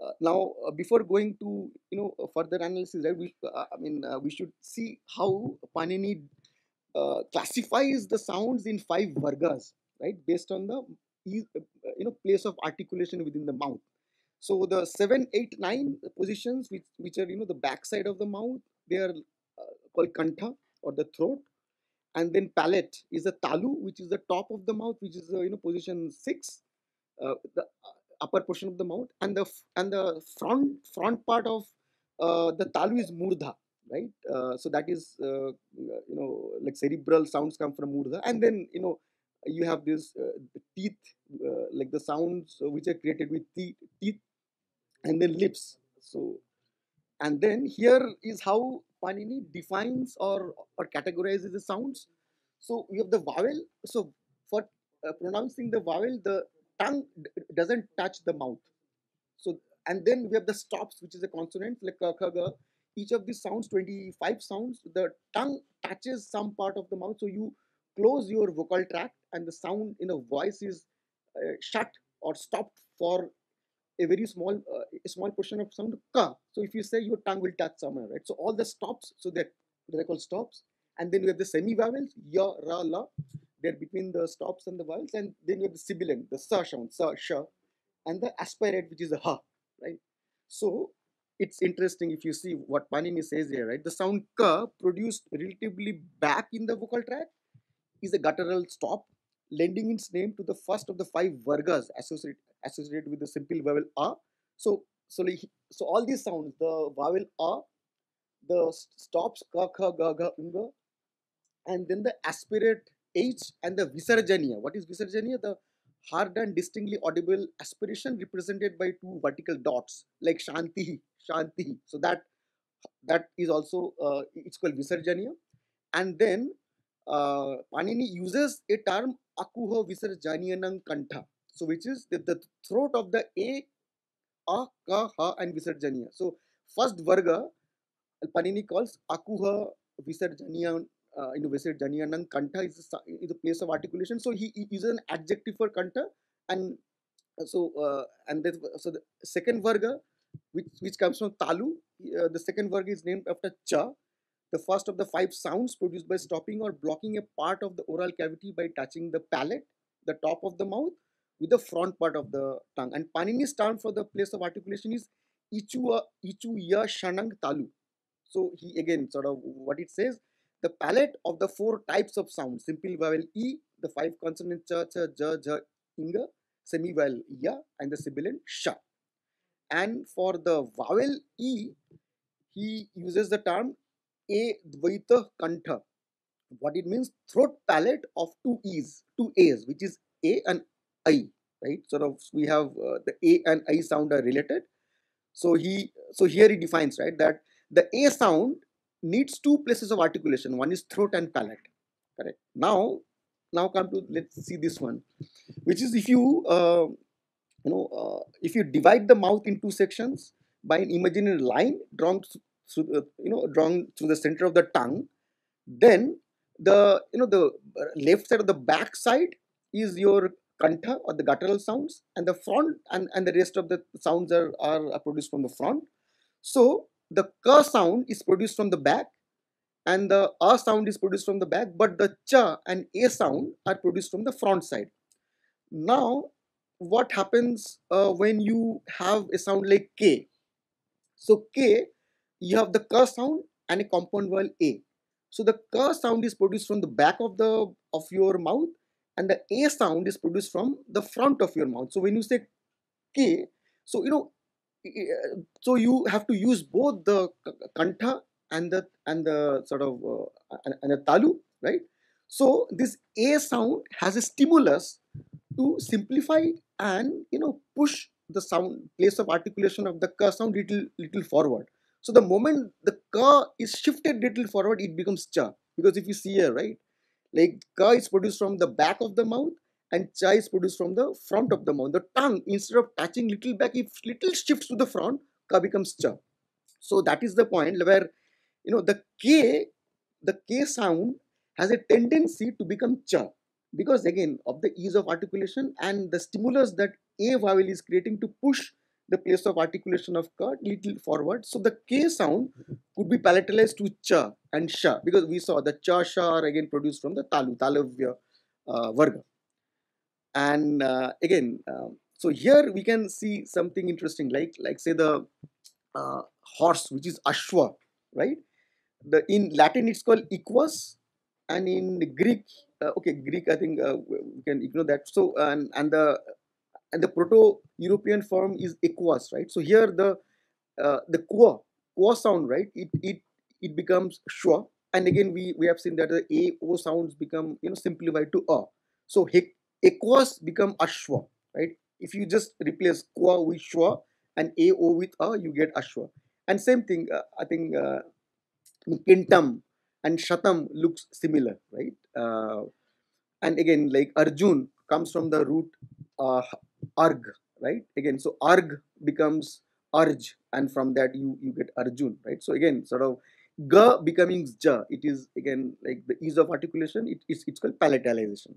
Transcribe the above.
Uh, now, uh, before going to you know further analysis, right? We, uh, I mean, uh, we should see how Panini uh, classifies the sounds in five vargas, right? Based on the uh, you know place of articulation within the mouth. So the seven, eight, nine positions, which which are you know the backside of the mouth, they are uh, called kantha or the throat, and then palate is the talu, which is the top of the mouth, which is uh, you know position six, uh, the uh, upper portion of the mouth, and the and the front front part of uh, the talu is murdha, right? Uh, so that is uh, you know like cerebral sounds come from murdha, and then you know you have this teeth, like the sounds which are created with te- teeth and then lips. So and then here is how Panini defines or or categorizes the sounds. So we have the vowel. So for uh, pronouncing the vowel, the tongue doesn't touch the mouth. So and then we have the stops, which is a consonant like ka, kha, ga. Each of these sounds, 25 sounds, the tongue touches some part of the mouth. So you close your vocal tract and the sound in a voice is uh, shut or stopped for a very small uh, a small portion of sound ka. So if you say your tongue will touch somewhere, right? So all the stops, so that they're called stops, and then we have the semi vowels ya, ra, la. They're between the stops and the vowels, and then you have the sibilant, the sa sound, sa, sha, and the aspirate, which is a ha, right? So it's interesting if you see what Panini says here, right? The sound ka produced relatively back in the vocal tract is a guttural stop, lending its name to the first of the five vargas associated associated with the simple vowel a. So so so all these sounds, the vowel a, the stops ka kha ga gha unga, and then the aspirate h and the visarjaniya. What is visarjaniya? The hard and distinctly audible aspiration represented by two vertical dots like shanti shanti. So that that is also uh, it's called visarjaniya and then uh, Panini uses a term akuha visarjaniyanam kantha, so which is the, the throat of the a, a, ka, ha, and visarjaniya. So first varga Panini calls akuha visarjaniyan. Uh, you know, visarjaniyanam kantha is is the place of articulation. So he, he uses an adjective for kantha, and uh, so uh, and then so the second varga, which which comes from talu, uh, the second varga is named after cha, the first of the five sounds produced by stopping or blocking a part of the oral cavity by touching the palate, the top of the mouth, with the front part of the tongue. And Panini's term for the place of articulation is Ichua uh, Ichu Ya Shanang Talu. So he again sort of what it says, the palate of the four types of sounds simple vowel E, the five consonants cha, cha, ja, ja, inga, semi vowel ya, and the sibilant sha. And for the vowel E, he uses the term a dvaita kantha. What it means, throat palate of two E's, two A's, which is A and I, right? Sort of we have uh, the A and I sound are related. So he, so here he defines right that the A sound needs two places of articulation. One is throat and palate. Correct. Now, now come to let's see this one, which is if you uh, you know uh, if you divide the mouth in two sections by an imaginary line drawn through the, you know drawn through the center of the tongue. Then the you know the uh, left side of the back side is your kantha or the guttural sounds and the front and, and the rest of the sounds are, are produced from the front. So the ka sound is produced from the back and the a sound is produced from the back but the cha and a sound are produced from the front side. Now what happens uh, when you have a sound like k? So k you have the ka sound and a compound vowel a. So the ka sound is produced from the back of the of your mouth and the a sound is produced from the front of your mouth. So when you say k so you know so you have to use both the k- kantha and the and the sort of uh, and, the talu right? So this a sound has a stimulus to simplify and you know push the sound place of articulation of the ka sound little little forward so the moment the ka is shifted little forward it becomes cha. Because if you see here right like ka is produced from the back of the mouth and cha is produced from the front of the mouth. The tongue instead of touching little back if little shifts to the front ka becomes cha. So that is the point where you know the k the k sound has a tendency to become cha. Because again of the ease of articulation and the stimulus that a vowel is creating to push the place of articulation of ka little forward. So the k sound could be palatalized to cha and sha because we saw the cha sha are again produced from the talu talavya uh, varga. And uh, again, uh, so here we can see something interesting like like say the uh, horse which is ashwa, right? The in Latin it's called equus, and in Greek, uh, okay, Greek I think uh, we can ignore that. So and and the and the proto-European form is equus, right? So here the uh, the qua qua sound, right? It it it becomes shwa, and again we we have seen that the a o sounds become you know simplified to a. So equus become ashwa, right? If you just replace qua with shwa and a o with a, you get ashwa. And same thing, uh, I think uh, centum and shatam looks similar, right? Uh, and again, like Arjun comes from the root uh, arg right? Again so arg becomes arj and from that you you get arjun right? So again sort of ga becoming ja it is again like the ease of articulation it is it's called palatalization